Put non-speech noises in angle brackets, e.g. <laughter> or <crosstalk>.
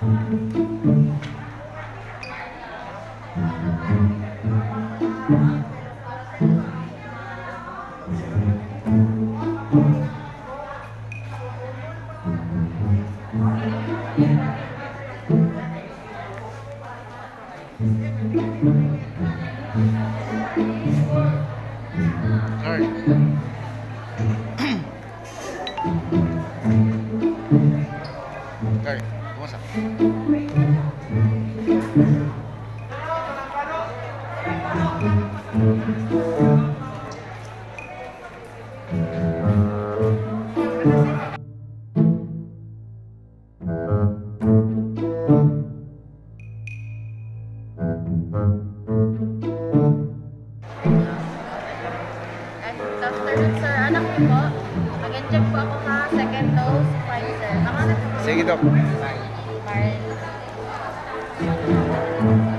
Okay. <clears throat> And good afternoon, sir. Anak niyo po job po ako mga second dose Pfizer. Nakanap po. Sige, Dok. Bye. Bye.